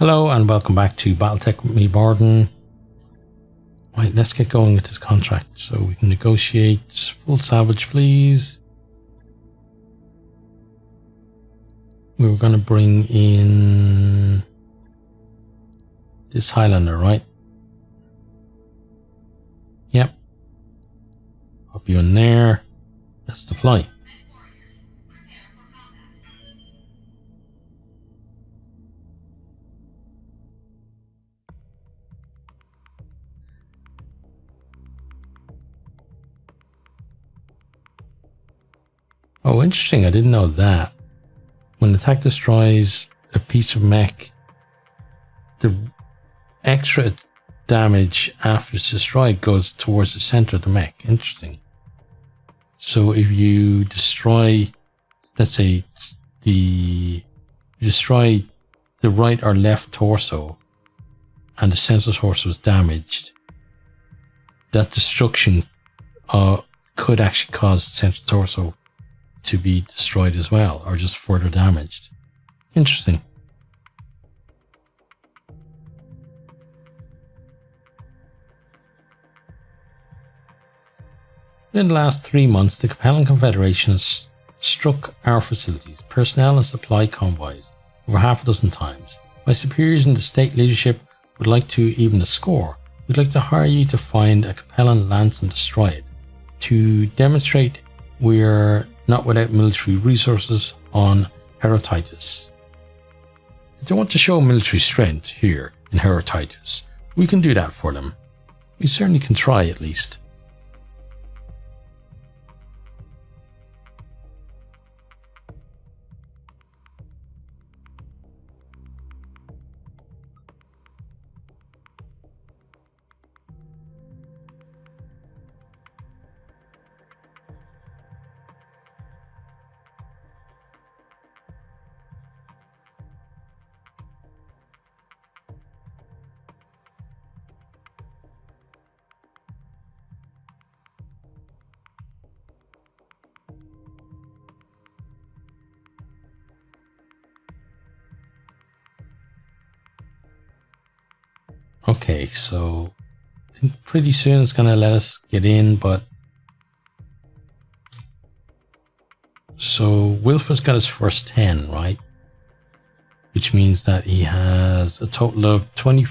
Hello and welcome back to Battletech with me, Bardon. Right, let's get going with this contract so we can negotiate. Full salvage, please. We were going to bring in this Highlander, right? Yep. Pop you in there. Let's deploy. Oh, interesting. I didn't know that. When attack destroys a piece of mech, the extra damage after it's destroyed goes towards the center of the mech. Interesting. So if you destroy, let's say, the destroy the right or left torso, and the center torso was damaged, that destruction uh, could actually cause the center torso to be destroyed as well, or just further damaged. Interesting. In the last three months, the Capellan Confederation has struck our facilities, personnel and supply convoys over half a dozen times. My superiors in the state leadership would like to even the score. We'd like to hire you to find a Capellan lance and destroy it. To demonstrate we're not without military resources on Herotitus. If they want to show military strength here in Herotitus, we can do that for them. We certainly can try at least. So I think pretty soon it's gonna let us get in, but so Wilfred's got his first 10, right? Which means that he has a total of 20,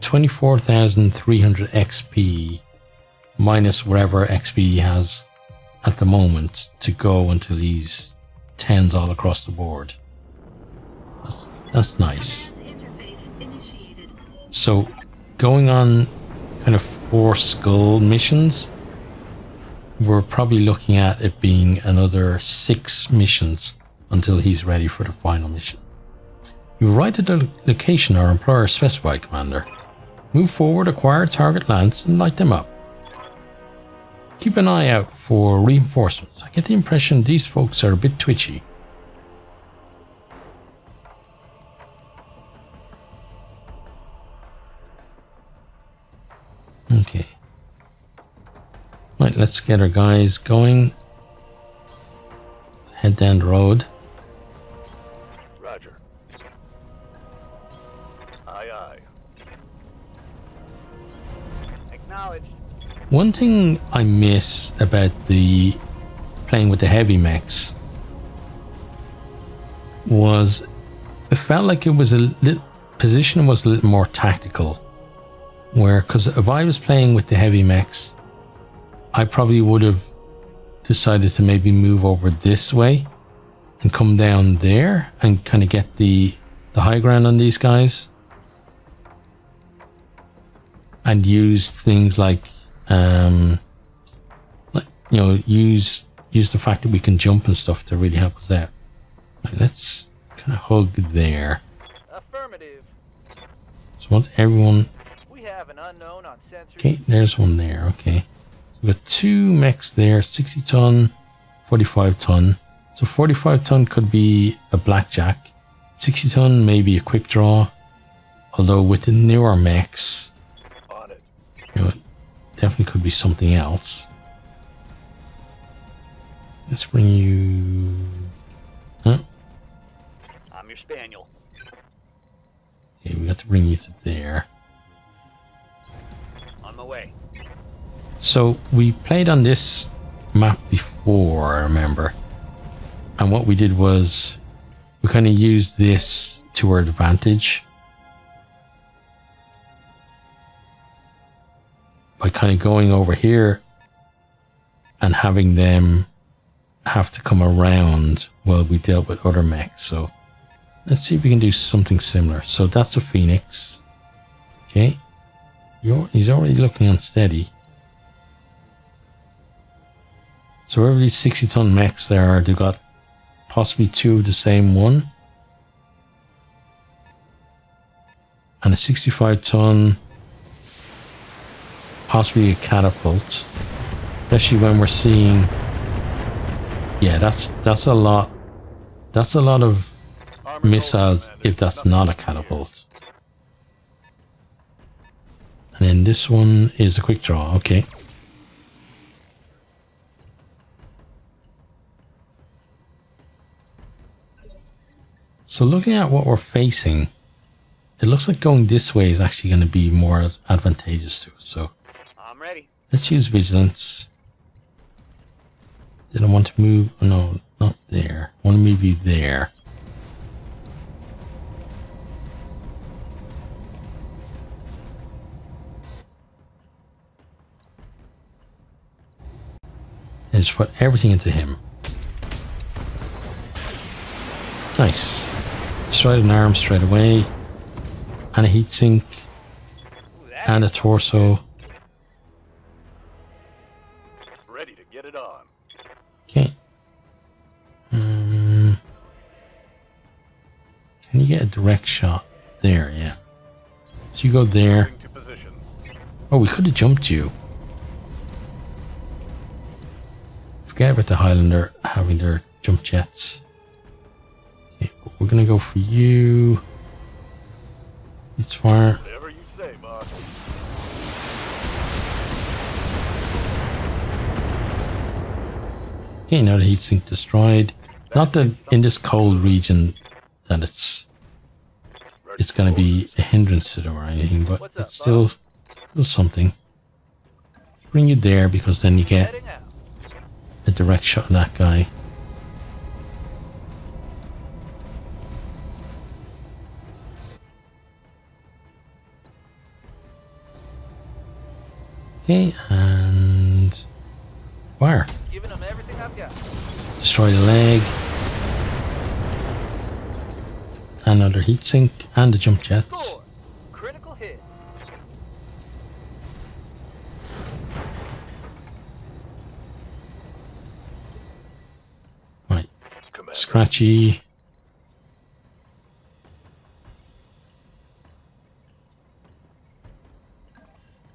24,300 XP minus whatever XP he has at the moment to go until he's 10s all across the board. That's, that's nice. So going on kind of four skull missions, we're probably looking at it being another six missions until he's ready for the final mission. You arrive at the location our employer specified, Commander. Move forward, acquire target lance, and light them up. Keep an eye out for reinforcements. I get the impression these folks are a bit twitchy. Right, let's get our guys going. Head down the road. Roger. Aye, aye. Acknowledged. One thing I miss about the playing with the heavy mechs was it felt like it was a little position was a little more tactical where because if I was playing with the heavy mechs, I probably would have decided to maybe move over this way and come down there and kind of get the the high ground on these guys and use things like um like you know use use the fact that we can jump and stuff to really help us out right, let's kind of hug there Affirmative. so I want everyone We have an unknown on sensor. Okay, there's one there. Okay. We've got two mechs there 60 ton, 45 ton. So 45 ton could be a blackjack, 60 ton maybe a quick draw. Although with the newer mechs, you know, it definitely could be something else. Let's bring you. Huh? I'm your spaniel. Okay, we got to bring you to there. On my way. So we played on this map before, I remember. And what we did was we kind of used this to our advantage. By kind of going over here and having them have to come around while we dealt with other mechs. So let's see if we can do something similar. So that's a Phoenix. Okay. You're, he's already looking unsteady. So wherever these 60 ton mechs there are, they've got possibly two of the same one. And a 65 ton, possibly a catapult. Especially when we're seeing, yeah, that's that's a lot. That's a lot of missiles if that's not a catapult. And then this one is a quick draw. Okay. So looking at what we're facing, it looks like going this way is actually going to be more advantageous to us. So I'm ready. let's use vigilance. Did I want to move? Oh, no, not there. I want to move you there. And just put everything into him. Nice. Destroyed an arm straight away. And a heat sink. And a torso. ready to get it on. Okay. Um, can you get a direct shot? There, yeah. So you go there. Moving to position. Oh, we could have jumped you. Forget about the Highlander having their jump jets. Okay, we're gonna go for you. It's far. Whatever you say, boss. Okay, now the heat sink destroyed. Not that in this cold region that it's it's going to be a hindrance to them or anything, but it's still, still something. Bring you there because then you get a direct shot of that guy. Okay, and fire. Giving them everything I've got. Destroy the leg. Another heatsink and the jump jets. Critical hit. Right. Scratchy.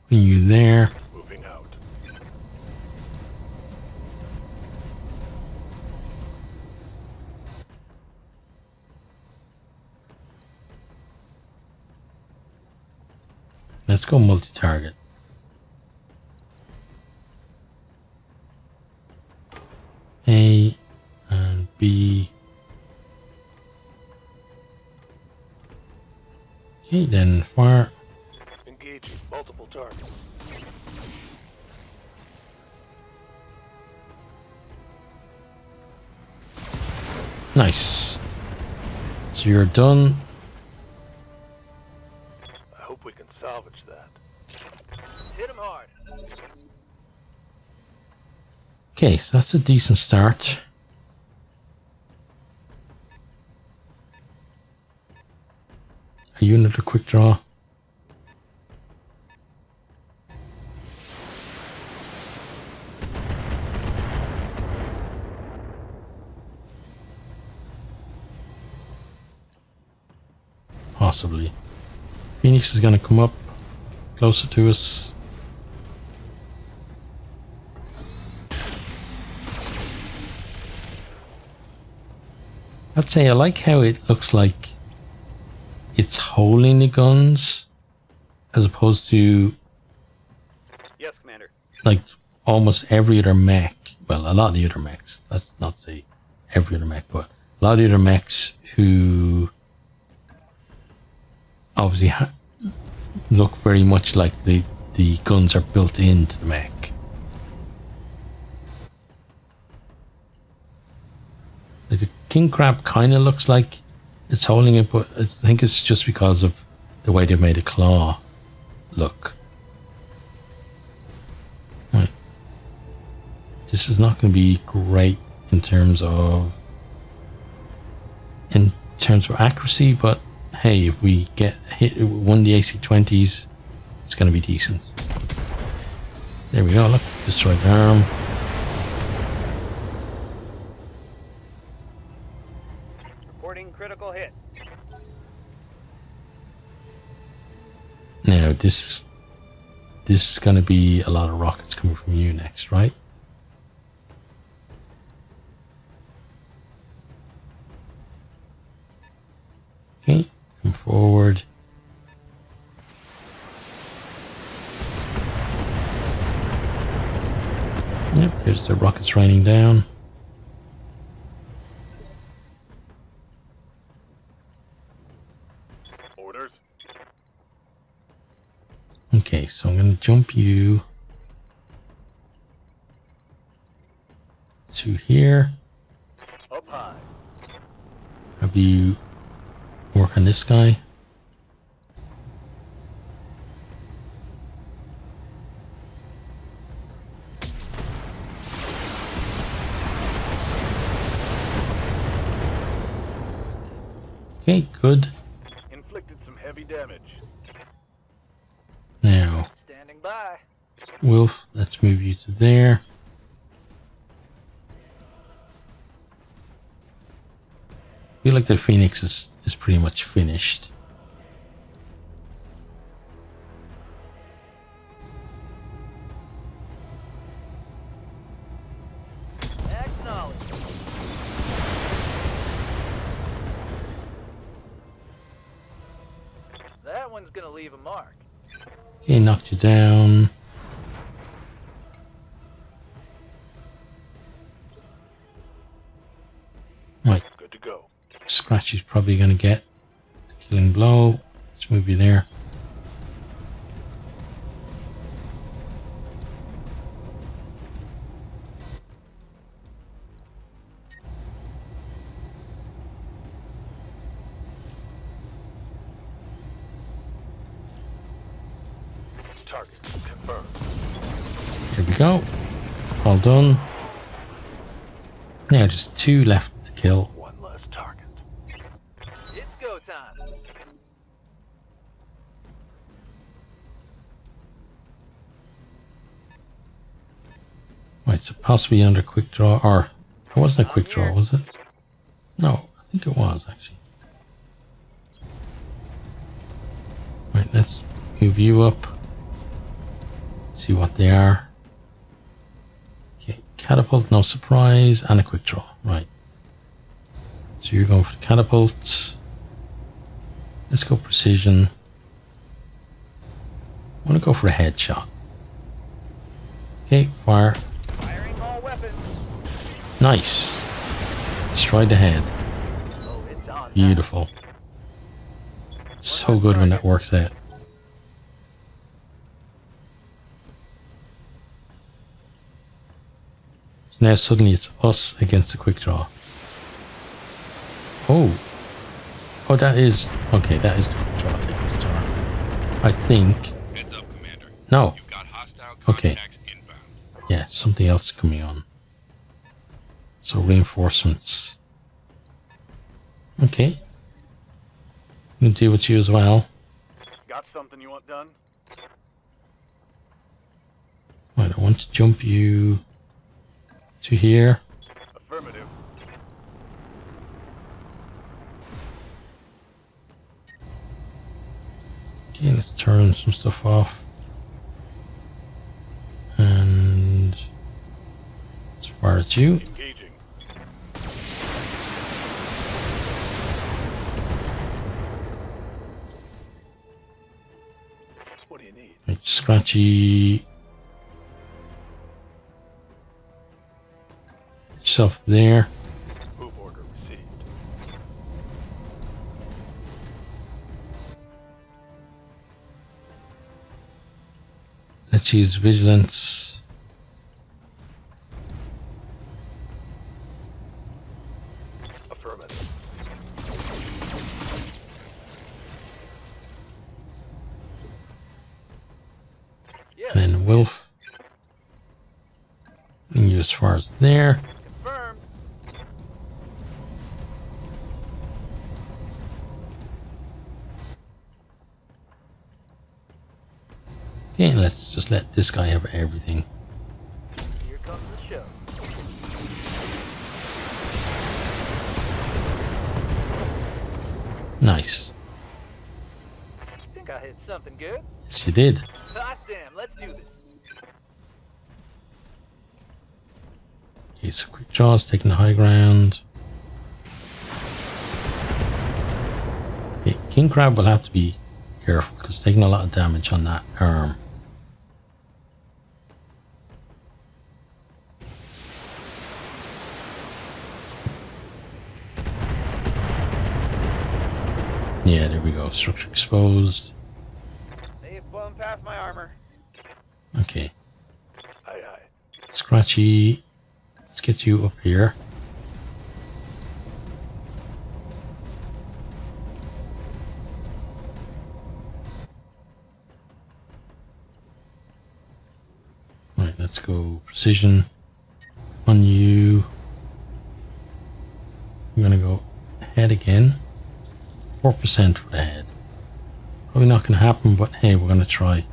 Bring you there. Moving out. Let's go multi-target. A and B. Okay, then fire. Nice. So you're done. I hope we can salvage that. Hit him hard. Okay, so that's a decent start. Are unit another quick draw? Possibly. Phoenix is going to come up closer to us. I'd say I like how it looks like it's holding the guns as opposed to Yes, Commander. like almost every other mech. Well, a lot of the other mechs. Let's not say every other mech, but a lot of the other mechs who obviously look very much like the the guns are built into the mech. Like the king crab kind of looks like it's holding it, but I think it's just because of the way they made a claw look. Right. This is not going to be great in terms of in terms of accuracy, but hey, if we get hit one of the AC-20s, it's going to be decent. There we go, look, destroyed the arm. Reporting critical hit. Now, this, this is going to be a lot of rockets coming from you next, right? Okay, come forward. Yep, there's the rockets raining down. Orders? Okay, so I'm going to jump you to here. Up high. Have you on this guy? Okay, good. Inflicted some heavy damage. Now, Standing by. Wolf, let's move you to there. I feel like the Phoenix is, is pretty much finished. Here we go. All done. Now just two left to kill. One less target. It's go time. Right, so possibly under quick draw, or it wasn't a quick draw, was it? No, I think it was actually. Right, let's move you up. See what they are. Catapult, no surprise, and a quick draw. Right. So you're going for the catapult. Let's go precision. I want to go for a headshot. Okay, fire. Firing all weapons. Nice. Destroyed the head. Oh, it's on. now. Beautiful. So good when that works out. So now suddenly it's us against the quick draw. Oh. Oh, that is. Okay, that is the quick draw. Take this turn. I think. Heads up, Commander. No. You've got hostile Okay. inbound. Yeah, something else coming on. So reinforcements. Okay. We can deal with you as well. Got something you want done? Right, I want to jump you to here. Affirmative. Okay, let's turn some stuff off. And as far as you. Engaging. What do you need? Right, scratchy. yourself there. Move order received. Let's use vigilance. Affirmative. Then We'll as far as there. Just let this guy have everything. Here comes the show. Nice. Think I hit something good? Yes, you did. Hot damn, let's do this. Okay, so quick draws, taking the high ground. Okay, King Crab will have to be careful because taking a lot of damage on that arm. Yeah, there we go. Structure exposed. They've blown past my armor. Okay. Aye, aye. Scratchy, let's get you up here. Right, let's go precision on you. I'm gonna go head again. 4% for the head. Probably not gonna happen, but hey, we're gonna try.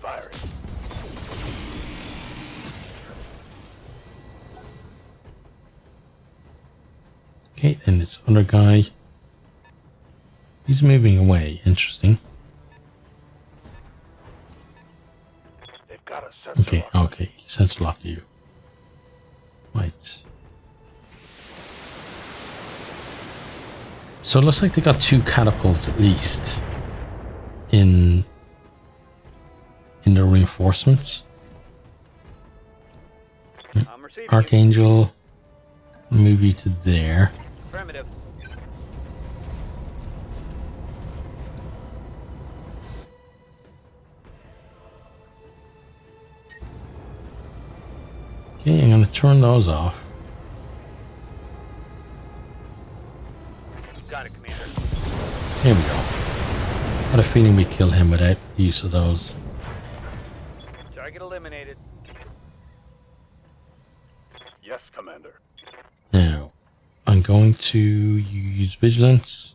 Firing. Okay, then this other guy. He's moving away. Interesting. They've got a. Okay, okay. Sensor to you. Right. So it looks like they got two catapults at least in in their reinforcements. I'm receiving. you. Archangel move you to there. Affirmative. Okay, I'm gonna turn those off. Here we go. Had a feeling we'd kill him without the use of those. Target eliminated. Yes, Commander. Now, I'm going to use vigilance.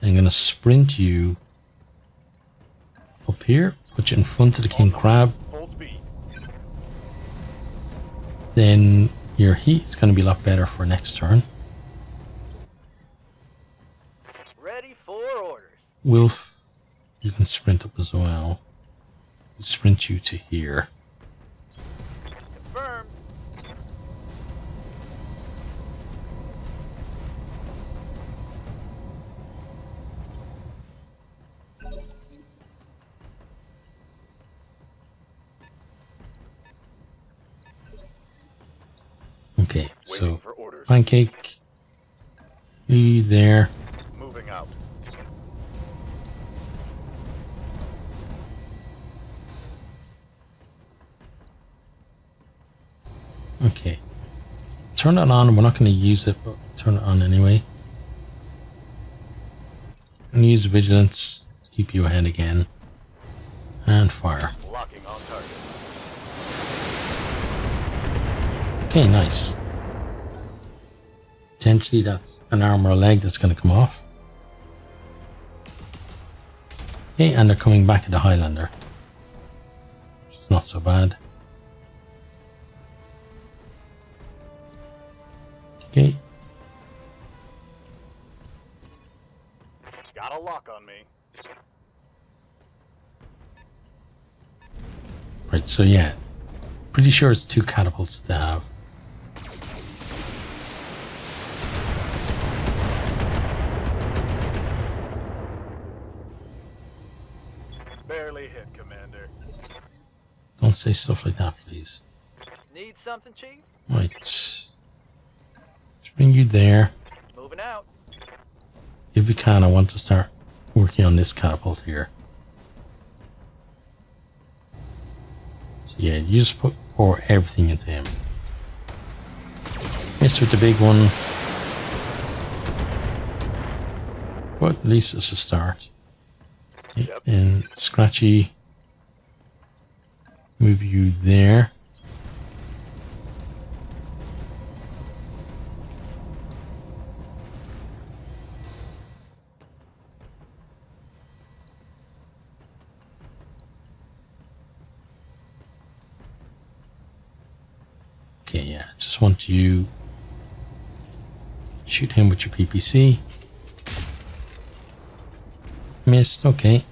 I'm going to sprint you up here, put you in front of the king crab. Full speed. Then your heat is going to be a lot better for next turn. Wilf, you can sprint up as well. Sprint you to here. Confirmed. Okay, so pancake, you there. Turn it on. We're not going to use it, but turn it on anyway. And use vigilance. to Keep you ahead again. And fire. Okay, nice. Potentially that's an arm or a leg that's going to come off. Okay, and they're coming back at the Highlander. Which is not so bad. Right, so yeah. Pretty sure it's two catapults to have. Barely hit, Commander. Don't say stuff like that, please. Need something, Chief? Right. Let's bring you there. Moving out. If you can, I want to start working on this catapult here. Yeah, you just put pour everything into him. Miss with the big one. But at least it's a start. Yep. And Scratchy, move you there. You shoot him with your PPC. Missed, okay.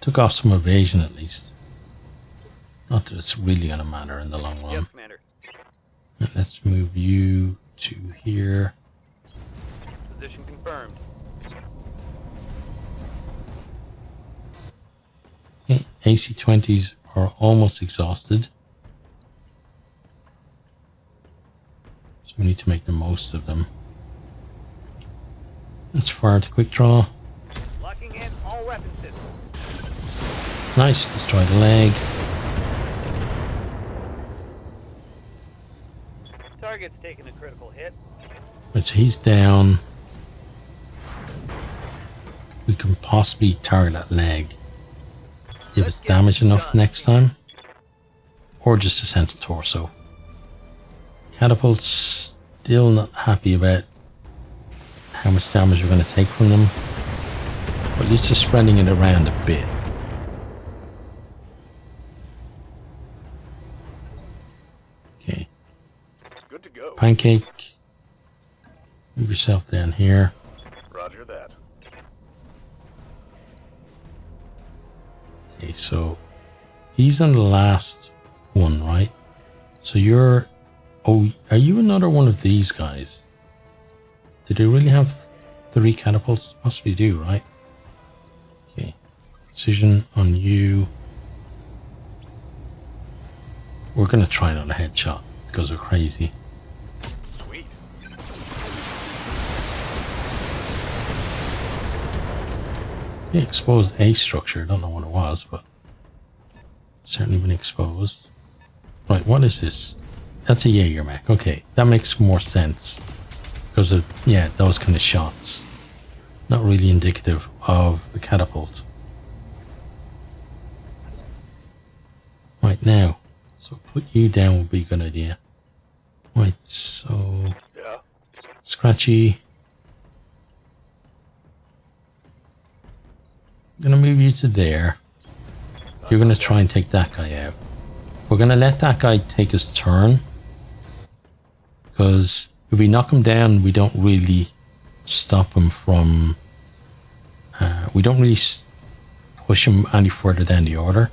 Took off some evasion at least. Not that it's really gonna matter in the long run. Yes, Let's move you to here. Position confirmed. Okay, AC-20s are almost exhausted. So we need to make the most of them. Let's fire to quick draw. Locking in all weapon systems. Nice, destroy the leg. Target's taking a critical hit. So he's down. We can possibly target that leg. If Let's it's damaged enough done. next time. Or just the central torso. Catapult's still not happy about how much damage we're going to take from them. But at least they're spreading it around a bit. Okay. Good to go. Pancake. Move yourself down here. Roger that. Okay, so he's on the last one, right? So you're. Oh, are you another one of these guys? Do they really have three catapults? Possibly do, right? Okay. Precision on you. We're gonna try another headshot because we're crazy. Sweet. Yeah, exposed a structure. Don't know what it was, but certainly been exposed. Right, what is this? That's a Jägermech. Okay, that makes more sense because of yeah those kind of shots. Not really indicative of the catapult. Right now, so put you down would be a good idea. Right, so Yeah. Scratchy. gonna move you to there. You're gonna try and take that guy out. We're gonna let that guy take his turn. Because if we knock him down, we don't really stop him from. Uh, we don't really push him any further down the order.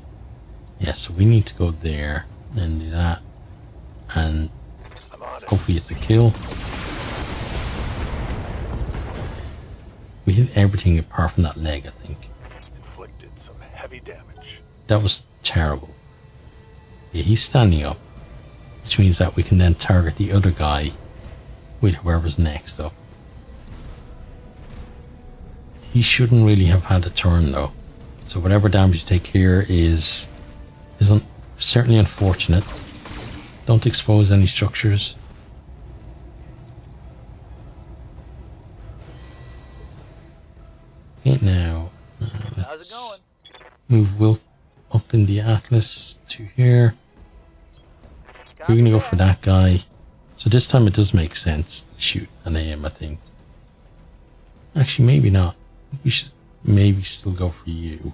Yeah, so we need to go there and do that. And I'm on it. Hopefully it's a kill. We hit everything apart from that leg, I think. Inflicted some heavy damage. That was terrible. Yeah, he's standing up. Which means that we can then target the other guy with whoever's next up. He shouldn't really have had a turn though. So whatever damage you take here is is un- certainly unfortunate. Don't expose any structures. Okay, now uh, How's it let's going? move Will up in the Atlas to here. We're gonna go for that guy. So this time it does make sense to shoot an AM, I think. Actually, maybe not. We should maybe still go for you.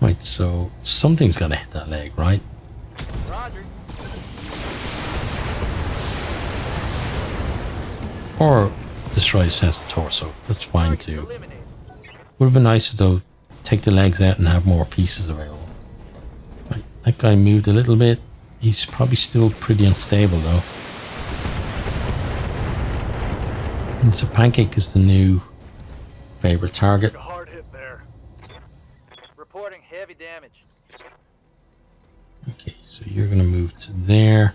Right, so something's gotta hit that leg, right? Roger. Or destroy his sense of torso. That's fine too. Would have been nicer though, take the legs out and have more pieces available. That guy moved a little bit. He's probably still pretty unstable though. And so Pancake is the new favorite target. Hard hit there. Reporting heavy damage. Okay, so you're gonna move to there.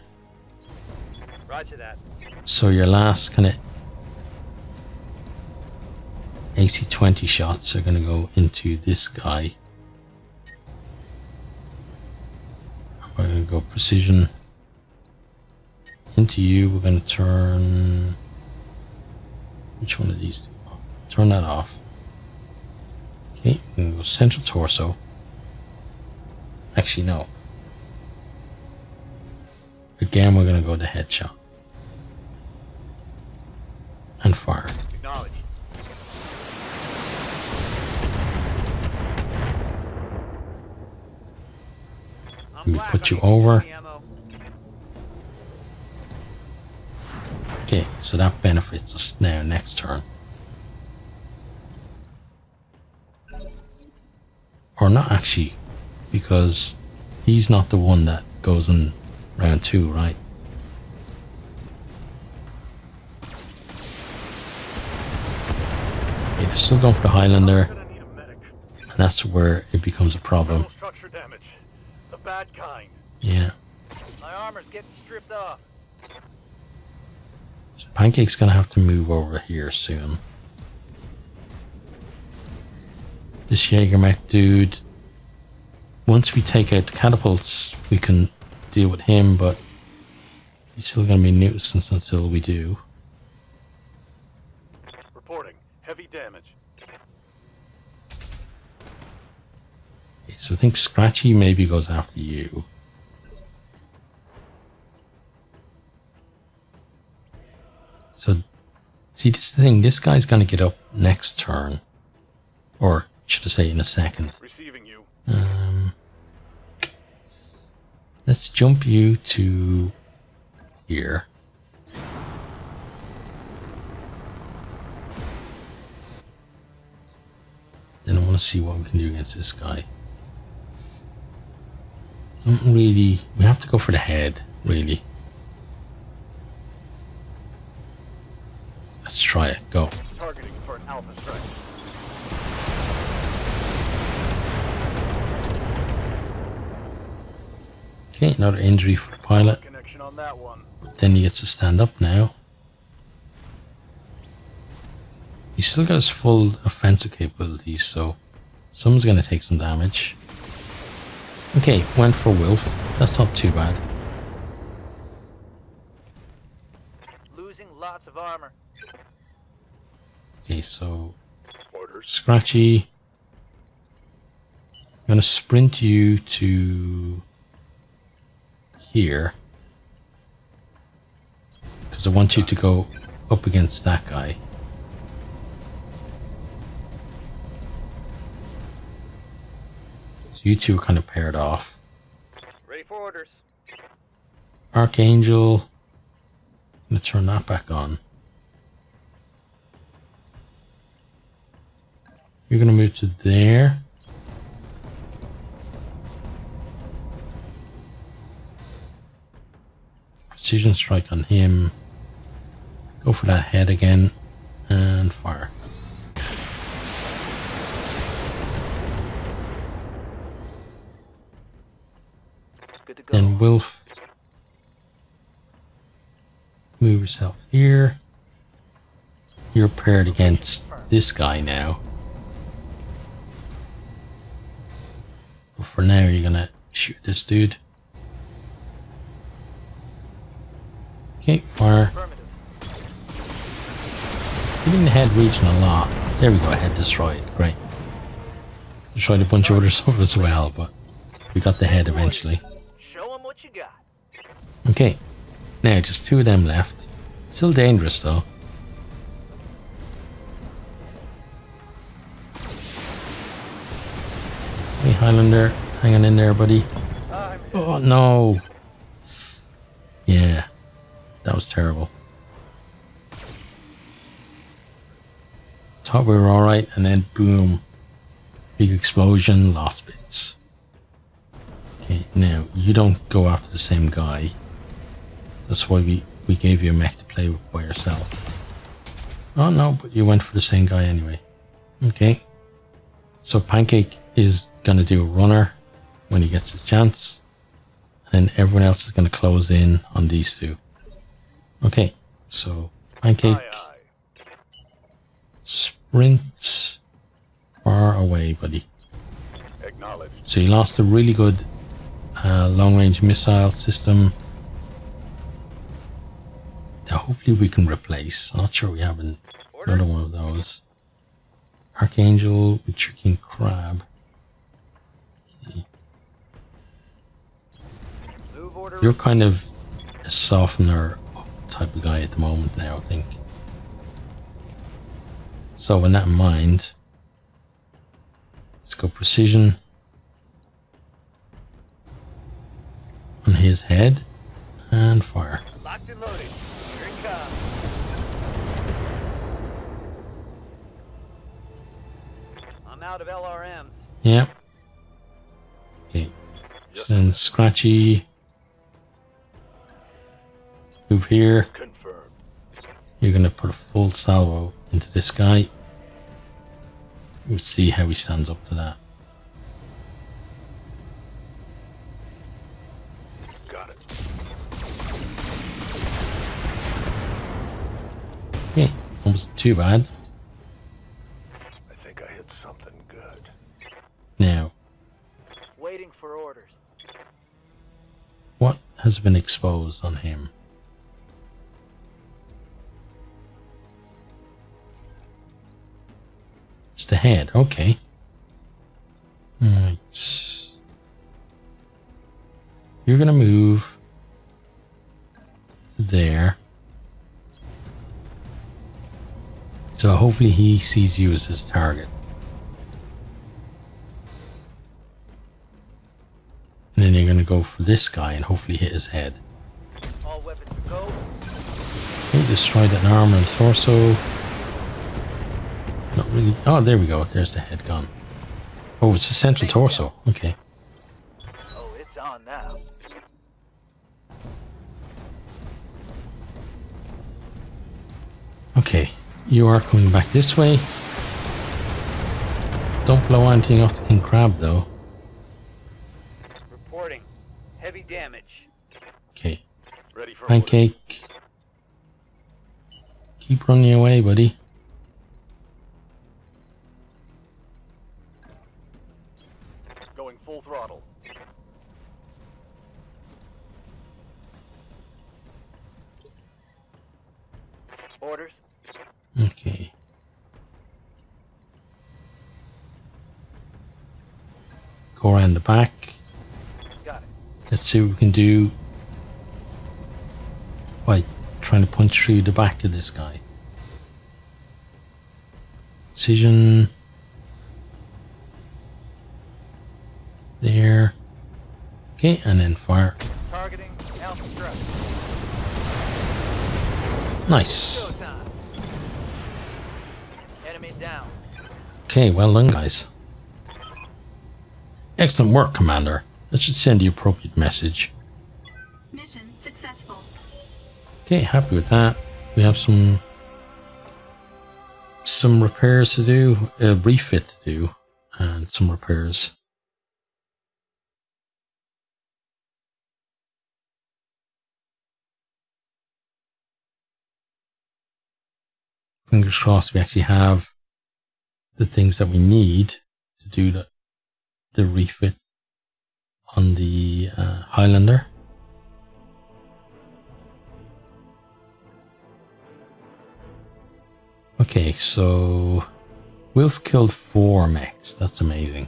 Roger that. So your last kind of AC20 shots are gonna go into this guy. I'm going to go precision into you. We're going to turn. Which one of these two? off? Turn that off. Okay, we're going to go central torso. Actually, no. Again, we're going to go to headshot. And fire. I'm Let me put you over. Okay, so that benefits us now next turn. Or not actually, because he's not the one that goes in round two, right? Okay, they're still going for the Highlander, and that's where it becomes a problem. Metal structure damage. The bad kind. Yeah. My armor's getting stripped off. So Pancake's gonna have to move over here soon. This Jägermech dude. Once we take out the catapults, we can deal with him, but he's still gonna be nuisance until we do. Reporting. Heavy damage. So I think Scratchy maybe goes after you. So, see, this is the thing. This guy's gonna get up next turn, or should I say, in a second. Receiving you. Um, let's jump you to here. Then I want to see what we can do against this guy. Don't really. We have to go for the head, really. Let's try it. Go. Targeting for an alpha strike. Okay, another injury for the pilot. Connection on that one. Then he gets to stand up now. He still got his full offensive capabilities, so someone's going to take some damage. Okay, went for Wilf. That's not too bad. Losing lots of armor. Okay, so Orders. Scratchy. I'm going to sprint you to here. Because I want you to go up against that guy. So you two are kind of paired off. Ready for orders. Archangel. I'm going to turn that back on. You're going to move to there. Precision strike on him. Go for that head again. And fire. Then Wilf. Move yourself here. You're paired against this guy now. But for now, you're gonna shoot this dude. Okay, fire. Hitting the head region a lot. There we go, head destroyed. Great. Destroyed a bunch of other stuff as well, but we got the head eventually. Okay. Now, just two of them left. Still dangerous, though. Hey, Highlander. Hanging in there, buddy. Oh, no. Yeah. That was terrible. Thought we were alright, and then boom. Big explosion, lost bits. Okay, now, you don't go after the same guy. That's why we, we gave you a mech to play with by yourself. Oh no, but you went for the same guy anyway. Okay. So Pancake is gonna do a runner when he gets his chance. And then everyone else is gonna close in on these two. Okay, so Pancake Aye, aye. sprint far away, buddy. Acknowledged. So he lost a really good uh, long range missile system. Hopefully we can replace. I'm not sure we have an, another one of those. Archangel with Tricking Crab. Okay. You're kind of a softener type of guy at the moment now, I think. So, with that in mind, let's go precision on his head and fire. Locked and loaded. Here it comes. I'm out of LRMs. Yeah. Okay. Then Scratchy. Move here. Confirmed. You're going to put a full salvo into this guy. We'll see how he stands up to that. Got it. Okay, almost too bad. I think I hit something good. Now, Waiting for orders. what has been exposed on him? It's the head, okay. Right. You're gonna move to there. So hopefully he sees you as his target. Go for this guy and hopefully hit his head. All weapons go. Okay, destroy that arm and torso. Not really. Oh, there we go. There's the head gone. Oh, it's the central torso. Okay. Oh, it's on now. Okay. You are coming back this way. Don't blow anything off the king crab, though. Reporting. Heavy damage. Okay. Ready for Pancake. Keep running away, buddy. Going full throttle. Orders. Okay. Go around the back. Got it. Let's see what we can do through the back of this guy. Precision. There. Okay, and then fire. Targeting. Nice. Enemy down. Okay, well done, guys. Excellent work, Commander. That should send the appropriate message. Okay, happy with that. We have some some repairs to do, a refit to do, and some repairs. Fingers crossed we actually have the things that we need to do the, the refit on the uh, Highlander. Okay, so Wolf killed four mechs. That's amazing.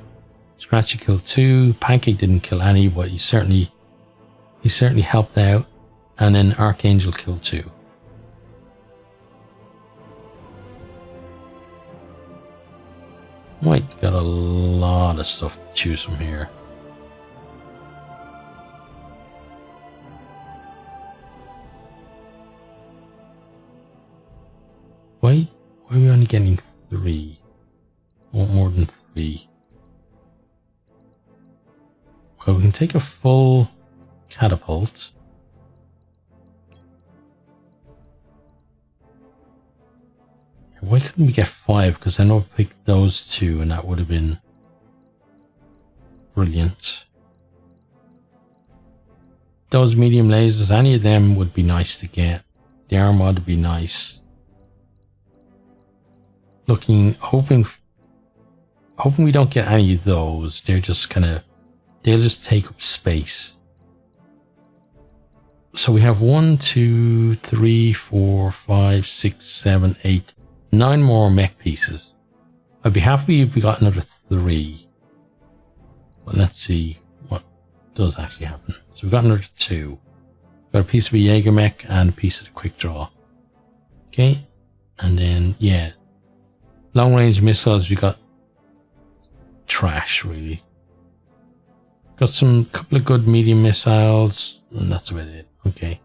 Scratchy killed two. Pancake didn't kill any, but he certainly he certainly helped out. And then Archangel killed two. Wait, got a lot of stuff to choose from here. Why, are we only getting three? Or more than three. Well, we can take a full catapult. Why couldn't we get five? Because I know I picked those two and that would have been brilliant. Those medium lasers, any of them would be nice to get. The armor would be nice. Looking, hoping, hoping we don't get any of those. They're just kind of they'll just take up space. So we have one, two, three, four, five, six, seven, eight, nine more mech pieces. I'd be happy if we got another three. But let's see what does actually happen. So we've got another two. Got a piece of a Jägermech and a piece of the Quickdraw. Okay. And then, yeah. Long range missiles, we got trash, really. Got some couple of good medium missiles, and that's about it. Okay.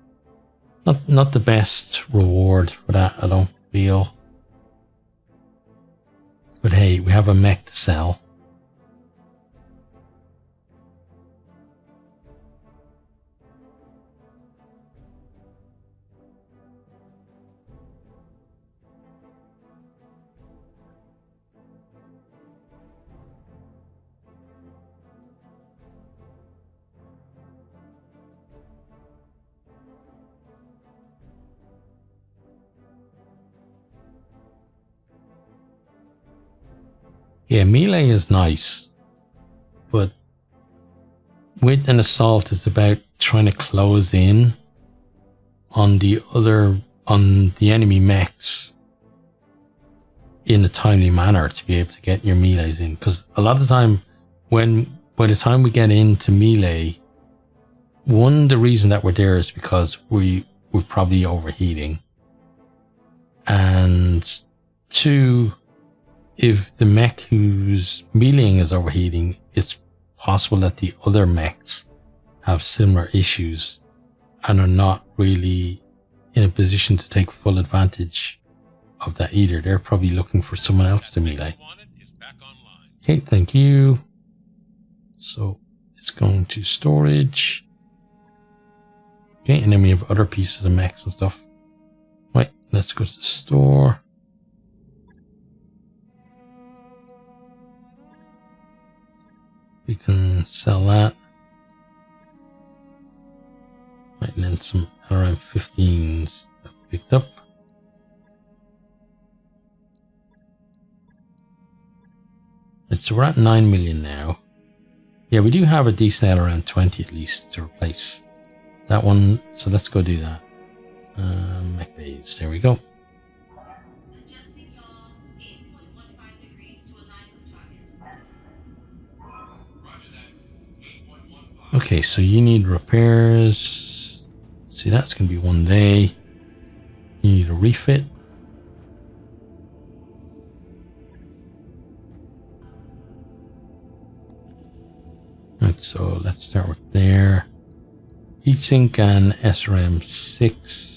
Not not the best reward for that, I don't feel. But hey, we have a mech to sell. Yeah, melee is nice, but with an assault, it's about trying to close in on the other on the enemy mechs in a timely manner to be able to get your melees in. Because a lot of the time, when by the time we get into melee, one the reason that we're there is because we we're probably overheating, and two if the mech whose meleeing is overheating, it's possible that the other mechs have similar issues and are not really in a position to take full advantage of that either. They're probably looking for someone else to melee. Okay, thank you. So it's going to storage. Okay, and then we have other pieces of mechs and stuff. Right, let's go to the store. We can sell that. Right, and then some LRM 15s picked up. So we're at 9 million now. Yeah, we do have a decent around 20 at least to replace that one. So let's go do that. Um, there we go. Okay, so you need repairs. See, that's going to be one day. You need a refit. Right, so let's start with there. Heatsink and SRM 6.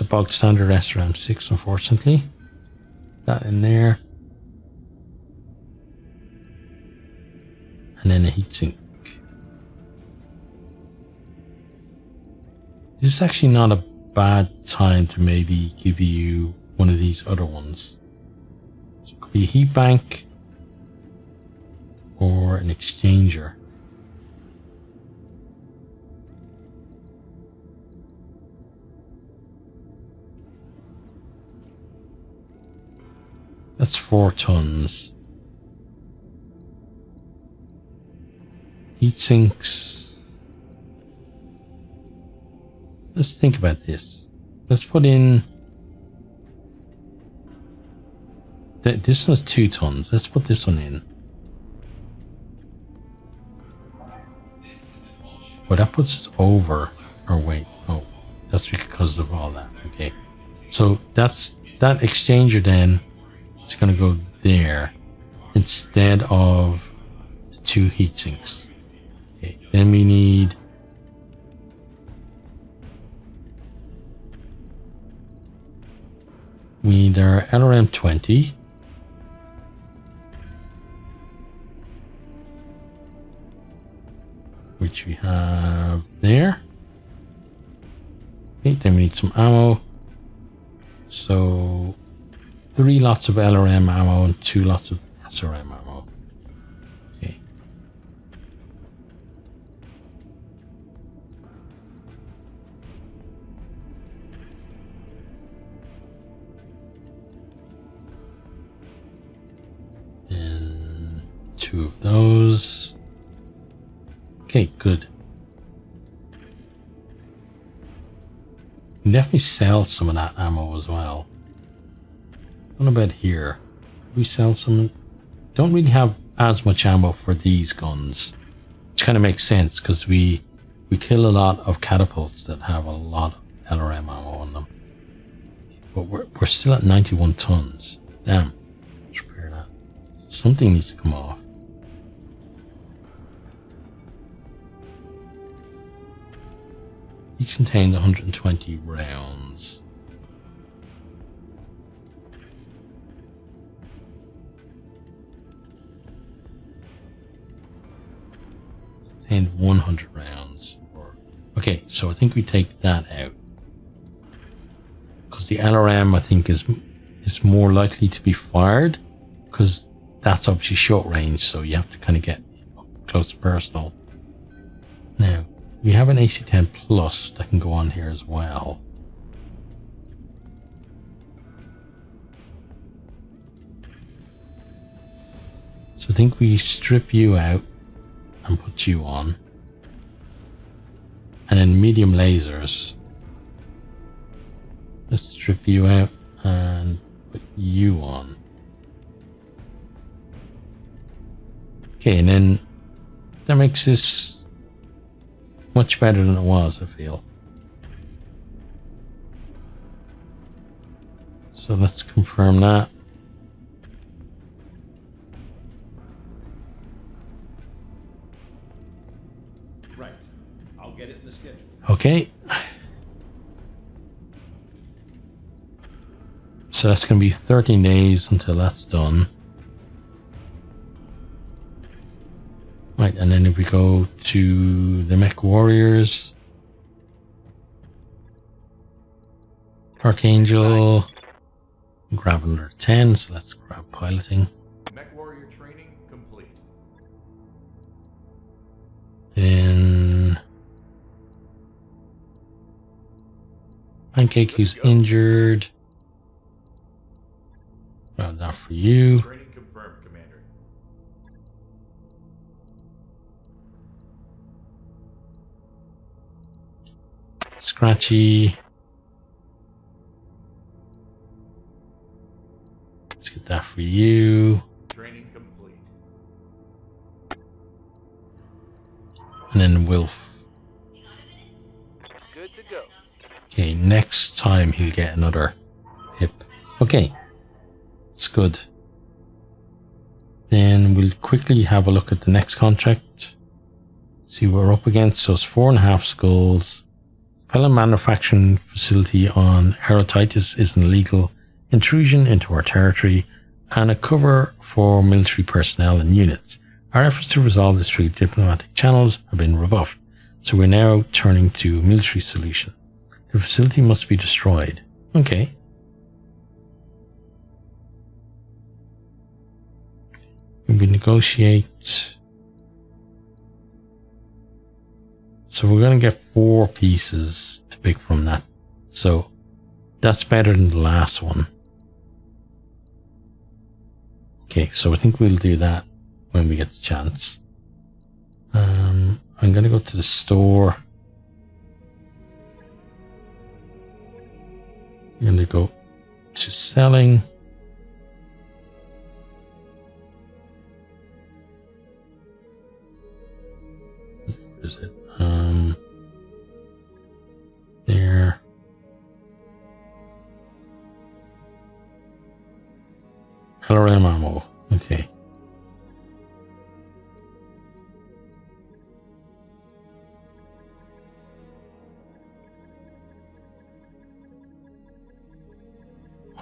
Just a bog standard SRM 6, unfortunately. That in there. And then a heatsink. This is actually not a bad time to maybe give you one of these other ones. So it could be a heat bank or an exchanger. That's four tons. Heat sinks. Let's think about this. Let's put in. Th- This was two tons. Let's put this one in. Well, that puts us over. Or wait, oh, that's because of all that. Okay, so that's that exchanger then. It's gonna go there instead of the two heat sinks. Okay, then we need we need our LRM twenty. Which we have there. Okay, then we need some ammo. So three lots of LRM ammo and two lots of SRM ammo. Okay. And two of those. Okay, good. Definitely sell some of that ammo as well. What about here? Could we sell some? Don't really have as much ammo for these guns, which kind of makes sense because we we kill a lot of catapults that have a lot of LRM ammo on them. But we're we're still at 91 tons. Damn. Repair that. Something needs to come off. Each contains 120 rounds. 100 rounds. Or, okay, so I think we take that out. Because the LRM, I think, is is more likely to be fired. Because that's obviously short range, so you have to kind of get close personal. Now, we have an AC-10 Plus that can go on here as well. So I think we strip you out and put you on. And then medium lasers. Let's strip you out and put you on. Okay, and then that makes this much better than it was, I feel. So let's confirm that. Okay. So that's going to be 13 days until that's done. Right, and then if we go to the Mech Warriors, Archangel, another 10, so let's grab piloting. Pancake who's injured. Grab not for you. Training confirmed, Commander. Scratchy. Let's get that for you. Training complete. And then Wilf. Okay, next time he'll get another hip. Okay. It's good. Then we'll quickly have a look at the next contract. See what we're up against. So it's four and a half skulls. Pelham manufacturing facility on Herotitus is an illegal intrusion into our territory and a cover for military personnel and units. Our efforts to resolve this through diplomatic channels have been rebuffed, so we're now turning to military solution. The facility must be destroyed. Okay. We negotiate. So we're going to get four pieces to pick from that. So that's better than the last one. Okay, so I think we'll do that when we get the chance. Um, I'm going to go to the store. I'm going to go to selling. Where is it? Um, there. Ammo. Okay.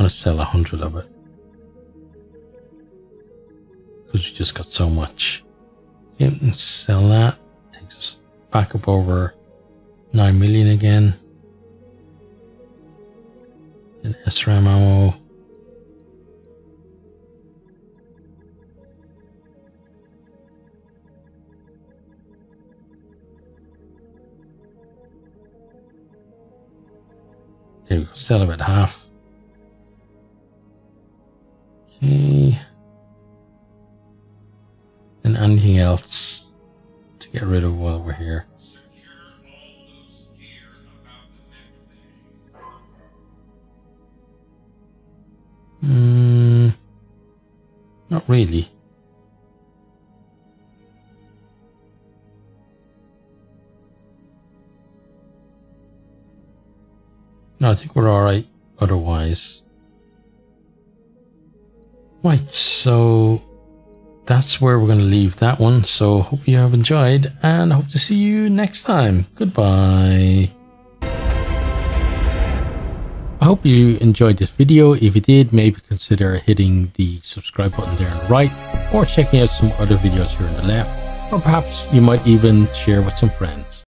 To sell a hundred of it. Because we just got so much. We can sell that. Takes us back up over 9 million again. And SRM ammo. We. Sell about half. Really. No, I think we're alright otherwise. Right, so that's where we're going to leave that one. So hope you have enjoyed and hope to see you next time. Goodbye. Hope you enjoyed this video. If you did, maybe consider hitting the subscribe button there on the right or checking out some other videos here on the left. Or perhaps you might even share with some friends.